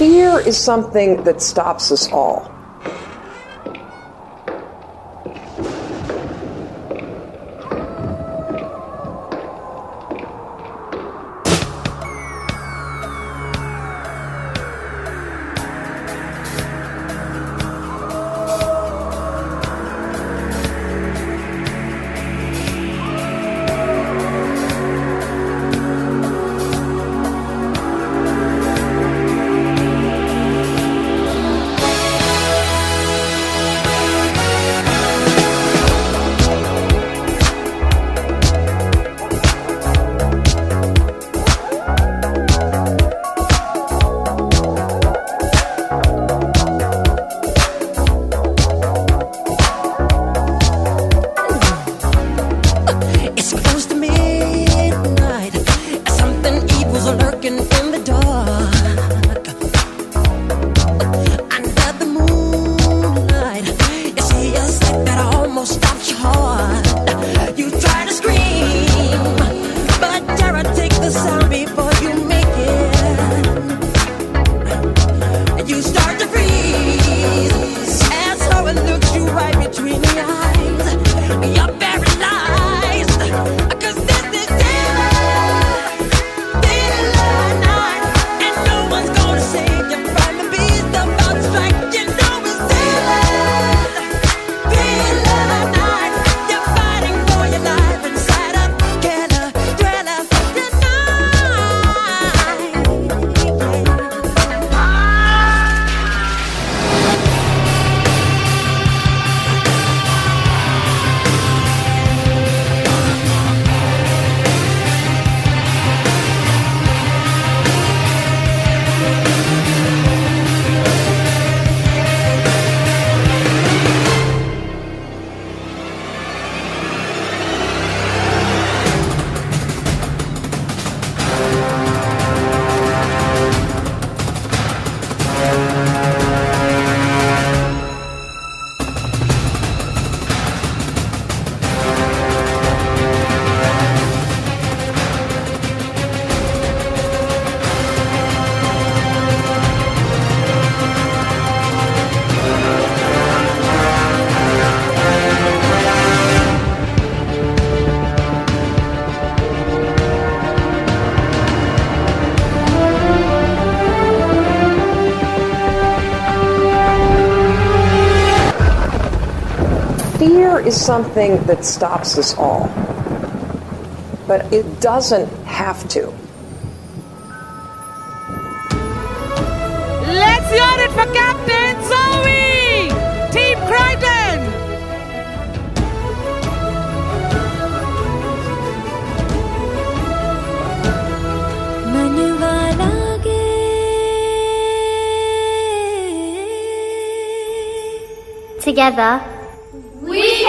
fear is something that stops us all. there is something that stops us all. But it doesn't have to. Let's hear it for Captain Zoe! Team Croydon! Together, we